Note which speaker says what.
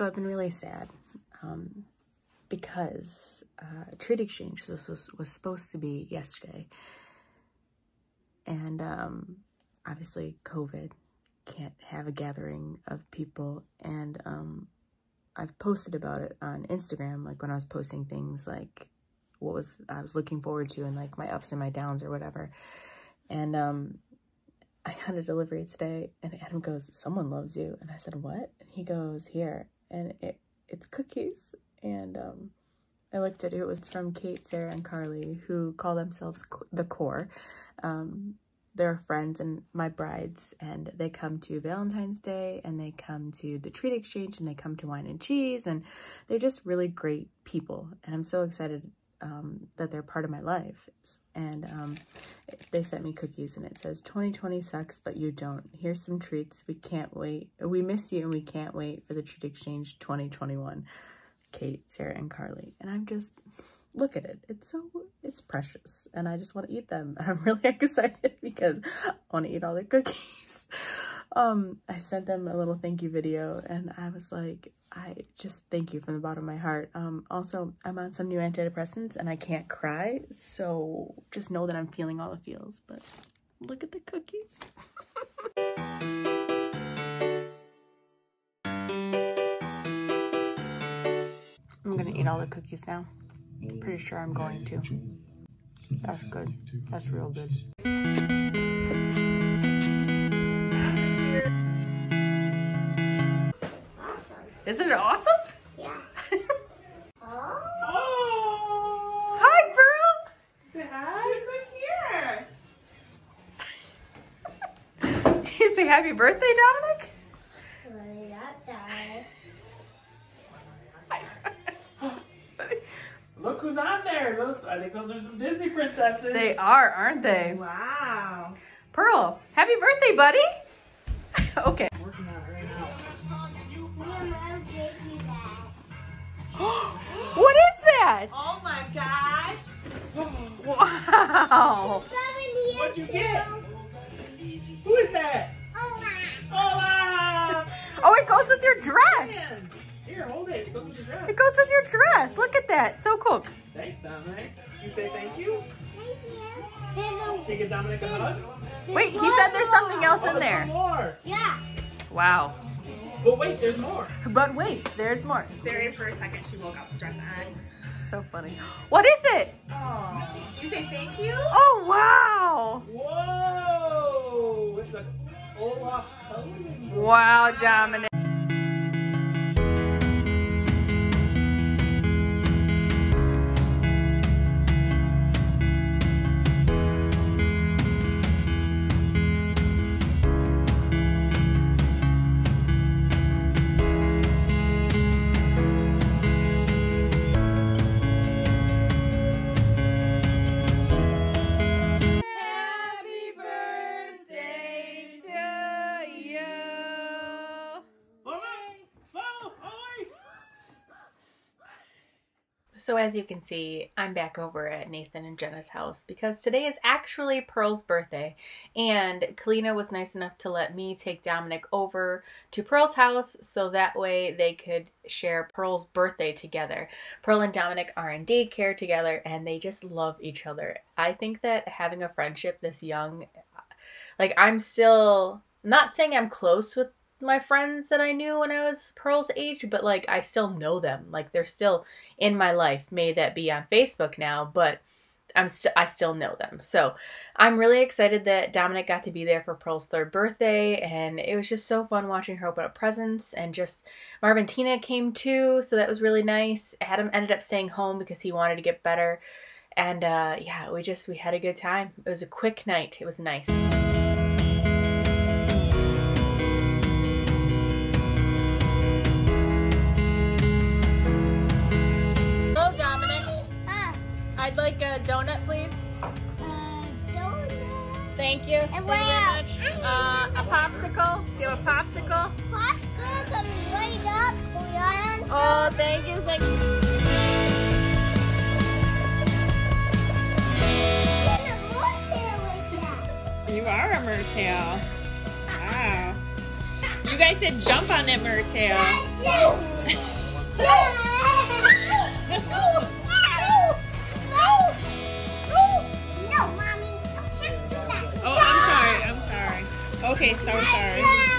Speaker 1: So I've been really sad um, because uh, Treat Exchange was, was, was, supposed to be yesterday. And um, obviously COVID can't have a gathering of people. And um, I've posted about it on Instagram, like when I was posting things like what was I was looking forward to and like my ups and my downs or whatever. And um, I had a delivery today and Adam goes, someone loves you. And I said, what? And he goes, here. And it, it's cookies. And um, I looked at it. It was from Kate, Sarah, and Carly, who call themselves The Core. Um, they're friends and my brides, and they come to Valentine's Day, and they come to the Treat Exchange, and they come to Wine and Cheese, and they're just really great people. And I'm so excited um, that they're part of my life. And um, they sent me cookies and it says 2020 sucks, but you don't. Here's some treats. We can't wait. We miss you and we can't wait for the Treat Exchange 2021. Kate, Sarah, and Carly. And I'm just, look at it. It's so, it's precious. And I just want to eat them. I'm really excited because I want to eat all the cookies. um, I sent them a little thank you video and I was like, I just thank you from the bottom of my heart. Um, also, I'm on some new antidepressants and I can't cry, so just know that I'm feeling all the feels, but look at the cookies. I'm gonna eat all the cookies now. Pretty sure I'm going to. That's good. That's real good. Isn't it awesome?
Speaker 2: Yeah.
Speaker 1: oh. Hi, Pearl.
Speaker 3: Say hi.
Speaker 1: Who's here? you say happy birthday, Dominic?
Speaker 3: Look who's on there. Those I think those are some Disney princesses.
Speaker 1: They are, aren't they?
Speaker 3: Wow.
Speaker 1: Pearl, happy birthday, buddy. okay. what is that?
Speaker 3: Oh my gosh.
Speaker 1: Wow.
Speaker 3: What'd you get? Who is that? Olaf.
Speaker 1: Oh, it goes with your dress.
Speaker 3: Man. Here, hold it. It goes with your dress.
Speaker 1: It goes with your dress. Look at that. So cool.
Speaker 3: Thanks, Dominic. You say thank you? Can you give Dominic a hug?
Speaker 1: Wait, he said there's something else
Speaker 3: Oh,
Speaker 1: in there.
Speaker 3: more.
Speaker 2: Yeah.
Speaker 1: Wow.
Speaker 3: But wait, there's more.
Speaker 1: But wait, there's more.
Speaker 4: Barry, for a second, she woke up dress on.
Speaker 1: So funny. What is it?
Speaker 4: Oh, you say thank you?
Speaker 1: Oh, wow.
Speaker 3: Whoa! It's a Olaf.
Speaker 1: Wow, Dominic. So as you can see, I'm back over at Nathan and Jenna's house because today is actually Pearl's birthday and Kalina was nice enough to let me take Dominic over to Pearl's house so that way they could share Pearl's birthday together. Pearl and Dominic are in daycare together and they just love each other. I think that having a friendship this young, like I'm still not saying I'm close with my friends that I knew when I was Pearl's age, but like I still know them. Like they're still in my life. May that be on Facebook now, but I'm st- I still know them. So I'm really excited that Dominic got to be there for Pearl's third birthday, and it was just so fun watching her open up presents. And just Marvin Tina came too, so that was really nice. Adam ended up staying home because he wanted to get better, and uh, yeah, we just we had a good time. It was a quick night. It was nice. Donut, please.
Speaker 2: uh, donut.
Speaker 1: Thank you.
Speaker 2: And
Speaker 1: Thank
Speaker 2: what
Speaker 1: you very much. Uh, a popsicle. Do you have a popsicle?
Speaker 2: Pasta coming right up.
Speaker 1: Oh, thank you. Thank you.
Speaker 4: You are a mertail. Wow. You guys said jump on it, Mertail.
Speaker 2: No, mommy, I
Speaker 4: Okay, so sorry.